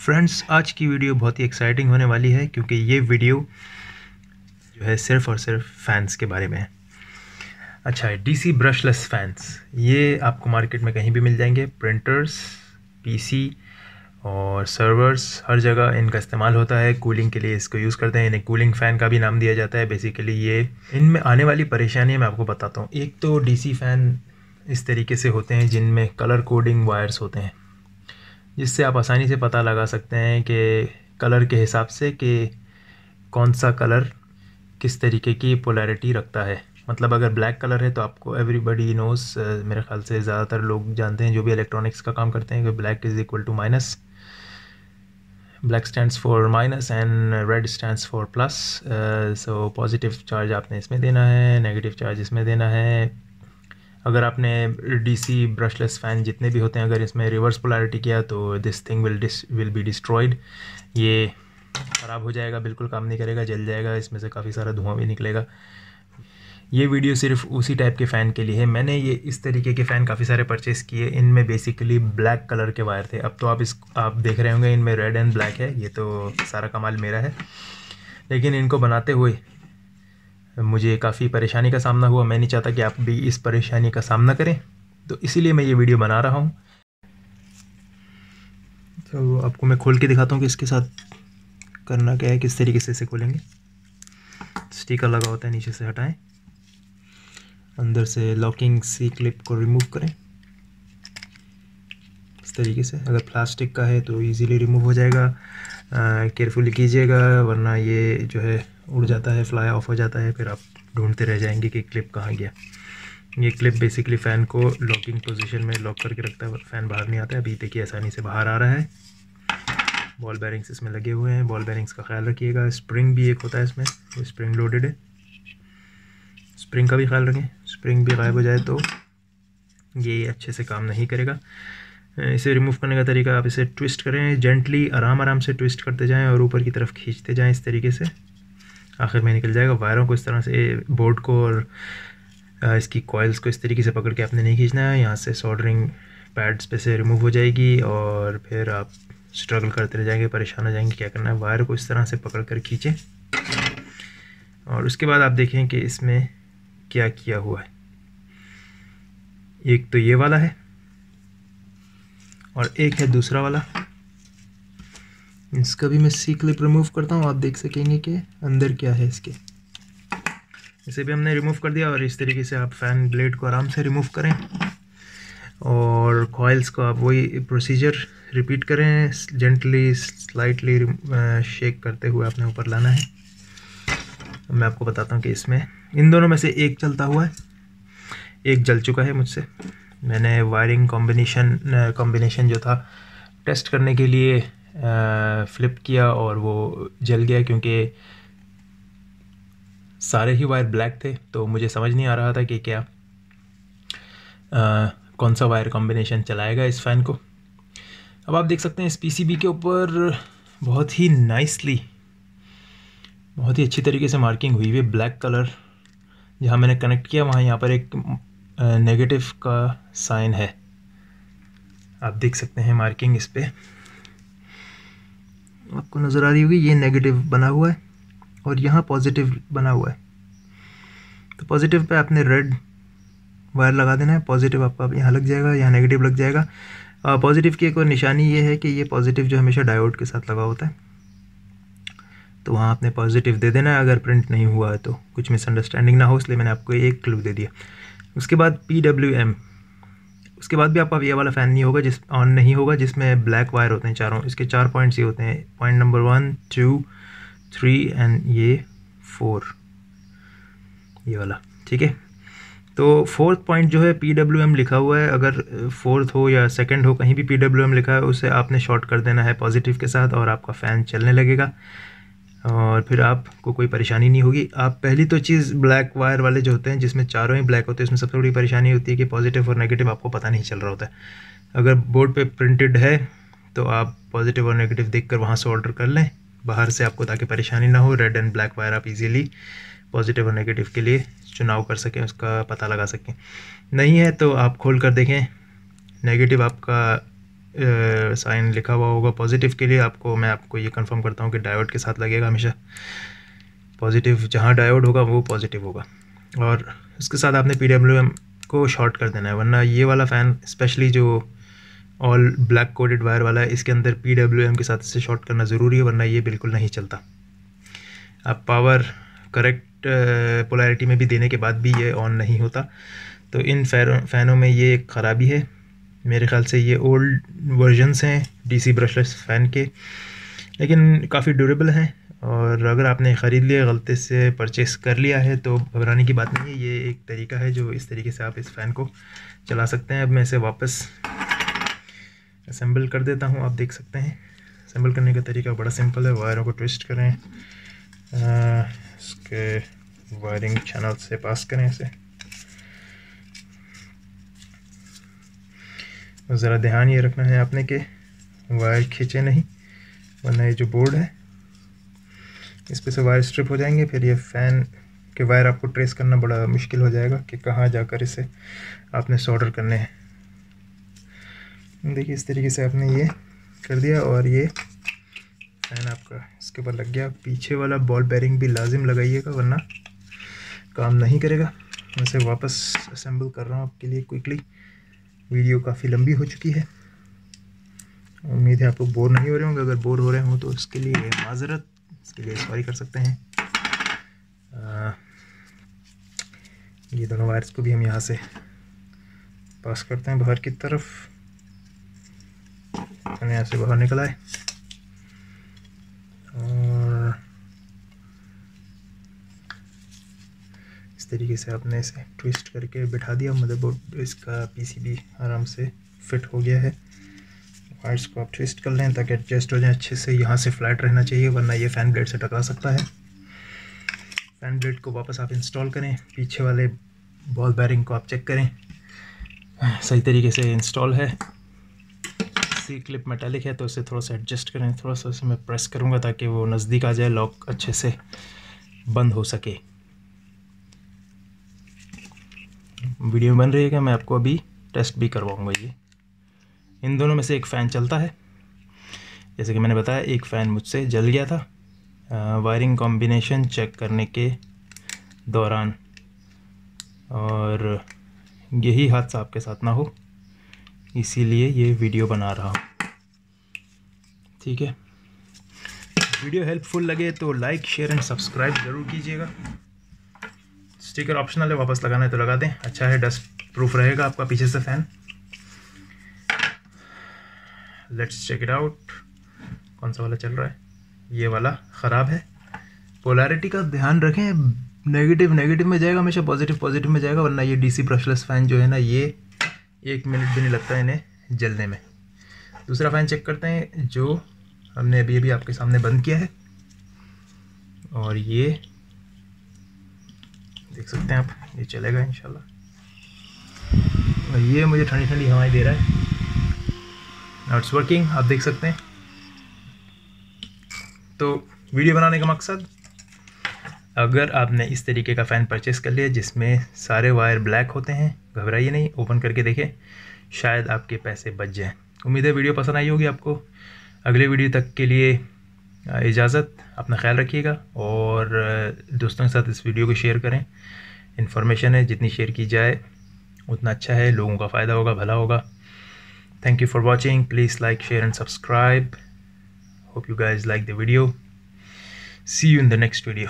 Friends आज की video बहुत ही एक्साइटिंग होने वाली है क्योंकि ये वीडियो जो है सिर्फ़ और सिर्फ़ फैंस के बारे में है। अच्छा डीसी ब्रशलेस फैंस ये आपको मार्केट में कहीं भी मिल जाएँगे। प्रिंटर्स पीसी और सर्वर्स हर जगह इनका इस्तेमाल होता है। कूलिंग के लिए इसको यूज़ करते हैं। इन्हें कूलिंग फ़ैन का भी नाम दिया जाता है। बेसिकली ये इनमें आने वाली परेशानियाँ मैं आपको बताता हूँ। एक तो डीसी फ़ैन इस तरीके से होते हैं जिनमें कलर कोडिंग वायर्स होते हैं। जिससे आप आसानी से पता लगा सकते हैं कि कलर के हिसाब से कि कौन सा कलर किस तरीके की पोलैरिटी रखता है। मतलब अगर ब्लैक कलर है तो आपको एवरीबडी नोस मेरे ख्याल से ज़्यादातर लोग जानते हैं जो भी इलेक्ट्रॉनिक्स का काम करते हैं कि black is equal to minus black stands for minus and red stands for plus so positive charge आपने इसमें देना है नेगेटिव चार्ज इसमें देना है। अगर आपने डीसी ब्रशलेस फ़ैन जितने भी होते हैं, अगर इसमें रिवर्स पोलैरिटी किया तो this thing will dis will be destroyed ये ख़राब हो जाएगा, बिल्कुल काम नहीं करेगा, जल जाएगा, इसमें से काफ़ी सारा धुआँ भी निकलेगा। ये वीडियो सिर्फ़ उसी टाइप के फ़ैन के लिए है। मैंने ये, इस तरीके के फ़ैन काफ़ी सारे परचेस किए। इनमें बेसिकली ब्लैक कलर के वायर थे। अब तो आप इस, आप देख रहे होंगे, इनमें रेड एंड ब्लैक है। ये तो सारा कमाल मेरा है। लेकिन इनको बनाते हुए मुझे काफ़ी परेशानी का सामना हुआ। मैं नहीं चाहता कि आप भी इस परेशानी का सामना करें। तो इसीलिए मैं ये वीडियो बना रहा हूँ। तो आपको मैं खोल के दिखाता हूँ कि इसके साथ करना क्या है, किस तरीके से इसे खोलेंगे। स्टिकर लगा होता है, नीचे से हटाएँ। अंदर से लॉकिंग सी क्लिप को रिमूव करें। इस तरीके से। अगर प्लास्टिक का है तो इजीली रिमूव हो जाएगा। केयरफुली कीजिएगा, वरना ये जो है उड़ जाता है फ्लाई ऑफ़ हो जाता है, फिर आप ढूंढते रह जाएँगे कि क्लिप कहाँ गया। ये क्लिप बेसिकली फ़ैन को लॉकिंग पोजीशन में लॉक करके रखता है फ़ैन बाहर नहीं आता है। अभी देखिए आसानी से बाहर आ रहा है। बॉल बैरिंग्स इसमें लगे हुए हैं। बॉल बैरिंग्स का ख्याल रखिएगा। स्प्रिंग भी एक होता है इसमें। वो स्प्रिंग लोडेड है। स्प्रिंग का भी ख्याल रखें। स्प्रिंग भी गायब हो जाए तो ये अच्छे से काम नहीं करेगा। इसे रिमूव करने का तरीका आप इसे ट्विस्ट करें। जेंटली आराम आराम से ट्विस्ट करते जाएँ और ऊपर की तरफ़ खींचते जाएँ इस तरीके से। आखिर में निकल जाएगा। वायरों को इस तरह से बोर्ड को और इसकी कॉयल्स को इस तरीके से पकड़ के आपने नहीं खींचना है। यहाँ से सोल्डरिंग पैड्स पे से रिमूव हो जाएगी और फिर आप स्ट्रगल करते रह जाएँगे, परेशान हो जाएँगे क्या करना है। वायर को इस तरह से पकड़ कर खींचें। और उसके बाद आप देखें कि इसमें क्या किया हुआ है। एक तो ये वाला है और एक है दूसरा वाला। इसका भी मैं सी क्लिप रिमूव करता हूँ, आप देख सकेंगे कि अंदर क्या है इसके। इसे भी हमने रिमूव कर दिया और इस तरीके से आप फ़ैन ब्लेड को आराम से रिमूव करें। और कॉयल्स को आप वही प्रोसीजर रिपीट करें जेंटली स्लाइटली शेक करते हुए आपने ऊपर लाना है। मैं आपको बताता हूँ कि इसमें इन दोनों में से एक चलता हुआ है, एक जल चुका है मुझसे। मैंने वायरिंग कॉम्बिनेशन कॉम्बिनेशन जो था टेस्ट करने के लिए फ्लिप किया और वो जल गया क्योंकि सारे ही वायर ब्लैक थे तो मुझे समझ नहीं आ रहा था कि क्या आ, कौन सा वायर कॉम्बिनेशन चलाएगा इस फ़ैन को। अब आप देख सकते हैं इस पीसीबी के ऊपर बहुत ही नाइसली बहुत ही अच्छी तरीके से मार्किंग हुई हुई ब्लैक कलर जहाँ मैंने कनेक्ट किया वहाँ यहाँ पर एक नेगेटिव का साइन है। आप देख सकते हैं मार्किंग इस पर आपको नज़र आ रही होगी, ये नेगेटिव बना हुआ है और यहाँ पॉजिटिव बना हुआ है। तो पॉजिटिव पे आपने रेड वायर लगा देना है पॉजिटिव आपका यहाँ लग जाएगा, यहाँ नेगेटिव लग जाएगा। पॉजिटिव की एक और निशानी ये है कि ये पॉजिटिव जो हमेशा डायोड के साथ लगा होता है। तो वहाँ आपने पॉजिटिव दे देना है, अगर प्रिंट नहीं हुआ है तो। कुछ मिसअंडरस्टैंडिंग ना हो, इसलिए मैंने आपको एक क्लू दे दिया। उसके बाद पी डब्ल्यू एम उसके बाद भी आपका ये वाला फ़ैन नहीं होगा, जिस ऑन नहीं होगा, जिसमें ब्लैक वायर होते हैं चारों, इसके चार पॉइंट्स ये होते हैं। Point number one two three and ये फोर ये वाला, ठीक है? तो फोर्थ पॉइंट जो है पी डब्ल्यू एम लिखा हुआ है। अगर फोर्थ हो या सेकंड हो, कहीं भी पी डब्ल्यू एम लिखा है, उसे आपने शॉर्ट कर देना है पॉजिटिव के साथ और आपका फ़ैन चलने लगेगा। और फिर आपको कोई परेशानी नहीं होगी। आप पहली तो चीज़ ब्लैक वायर वाले जो होते हैं, जिसमें चारों ही ब्लैक होते हैं, उसमें सबसे बड़ी परेशानी होती है कि पॉजिटिव और नेगेटिव आपको पता नहीं चल रहा होता है। अगर बोर्ड पे प्रिंटेड है तो आप पॉजिटिव और नेगेटिव देख कर वहाँ से ऑर्डर कर लें। बाहर से आपको ताकि परेशानी ना हो रेड एंड ब्लैक वायर आप इजीली पॉजिटिव और नेगेटिव के लिए चुनाव कर सकें, उसका पता लगा सकें। नहीं है तो आप खोल कर देखें नेगेटिव आपका साइन लिखा हुआ होगा पॉजिटिव के लिए, आपको, मैं आपको ये कंफर्म करता हूँ कि डायोड के साथ लगेगा हमेशा। पॉजिटिव जहाँ डायोड होगा, वो पॉजिटिव होगा। और उसके साथ आपने पी को शॉर्ट कर देना है, वरना ये वाला फ़ैन स्पेशली जो ऑल ब्लैक कोडेड वायर वाला है, इसके अंदर पी के साथ इसे शॉर्ट करना ज़रूरी है, वरना ये बिल्कुल नहीं चलता। अब पावर करेक्ट पोलैरिटी में भी देने के बाद भी ये ऑन नहीं होता। तो इन फ़ैनों में ये एक ख़राबी है। मेरे ख्याल से ये ओल्ड वर्जन्स हैं डी डीसी ब्रशलेस फ़ैन के। लेकिन काफ़ी ड्यूरेबल हैं और अगर आपने ख़रीद लिया गलती से परचेस कर लिया है तो घबराने की बात नहीं है। ये एक तरीका है जो इस तरीके से आप इस फ़ैन को चला सकते हैं। अब मैं इसे वापस असेंबल कर देता हूँ। आप देख सकते हैं। असेंबल करने का तरीका बड़ा सिंपल है। वायरों को ट्विस्ट करें। आ, इसके वायरिंग चैनल से पास करें इसे। ज़रा ध्यान ये रखना है आपने कि वायर खींचे नहीं, वरना ये जो बोर्ड है, इस पर से वायर स्ट्रिप हो जाएँगे, फिर ये फ़ैन के वायर आपको ट्रेस करना बड़ा मुश्किल हो जाएगा कि कहाँ जाकर इसे आपने सॉर्डर करने हैं। देखिए, इस तरीके से आपने ये कर दिया और ये फ़ैन आपका इसके ऊपर लग गया। पीछे वाला बॉल बेरिंग भी लाजिम लगाइएगा, वरना काम नहीं करेगा। मैं इसे वापस असेंबल कर रहा हूँ आपके लिए क्विकली वीडियो काफ़ी लंबी हो चुकी है। उम्मीद है आप लोग बोर नहीं हो रहे होंगे। अगर बोर हो रहे हों तो उसके लिए माजरत इसके लिए सॉरी कर सकते हैं। आ, ये दोनों वायर्स को भी हम यहाँ से पास करते हैं बाहर की तरफ़। यहाँ से बाहर निकला आए और इस तरीके से आपने इसे ट्विस्ट करके बिठा दिया। मदरबोर्ड इसका पीसीबी आराम से फिट हो गया है। वायर्स को आप ट्विस्ट कर लें ताकि एडजस्ट हो जाए अच्छे से। यहाँ से फ्लैट रहना चाहिए, वरना ये फ़ैन ब्लेड से टकरा सकता है। फ़ैन ब्लेड को वापस आप इंस्टॉल करें। पीछे वाले बॉल बैरिंग को आप चेक करें। सही तरीके से इंस्टॉल है। सी क्लिप मेटालिक है तो इसे थोड़ा सा एडजस्ट करें। थोड़ा सा इसे मैं प्रेस करूँगा ताकि वो नज़दीक आ जाए लॉक अच्छे से बंद हो सके। वीडियो बन रही है मैं आपको अभी टेस्ट भी करवाऊँगा ये। इन दोनों में से एक फ़ैन चलता है। जैसे कि मैंने बताया, एक फ़ैन मुझसे जल गया था। वायरिंग कॉम्बिनेशन चेक करने के दौरान। और यही हादसा आपके साथ ना हो। इसीलिए ये वीडियो बना रहा हूँ। ठीक है? वीडियो हेल्पफुल लगे तो लाइक शेयर एंड सब्सक्राइब ज़रूर कीजिएगा। स्टिकर ऑप्शनल है, वापस लगाना है तो लगा दें। अच्छा है डस्ट प्रूफ रहेगा आपका पीछे से fan let's check it out कौन सा वाला चल रहा है? ये वाला ख़राब है। पोलैरिटी का ध्यान रखें नेगेटिव नेगेटिव में जाएगा, हमेशा पॉजिटिव पॉजिटिव में जाएगा, वरना ये डीसी ब्रशलेस फ़ैन जो है ना, ये एक मिनट भी नहीं लगता इन्हें जलने में। दूसरा फ़ैन चेक करते हैं, जो हमने अभी अभी आपके सामने बंद किया है। और ये देख सकते हैं आप, ये चलेगा इंशाल्लाह। और ये मुझे ठंडी ठंडी हवाएँ दे रहा है। इट्स वर्किंग आप देख सकते हैं। तो वीडियो बनाने का मकसद, अगर आपने इस तरीके का फ़ैन परचेस कर लिया जिसमें सारे वायर ब्लैक होते हैं, घबराइए नहीं, ओपन करके देखें, शायद आपके पैसे बच जाएँ। उम्मीद है वीडियो पसंद आई होगी आपको। अगले वीडियो तक के लिए इजाज़त, अपना ख्याल रखिएगा और दोस्तों के साथ इस वीडियो को शेयर करें। इन्फॉर्मेशन है, जितनी शेयर की जाए, उतना अच्छा है, लोगों का फ़ायदा होगा, भला होगा। Thank you for watching please like share and subscribe hope you guys like the video see you in the next video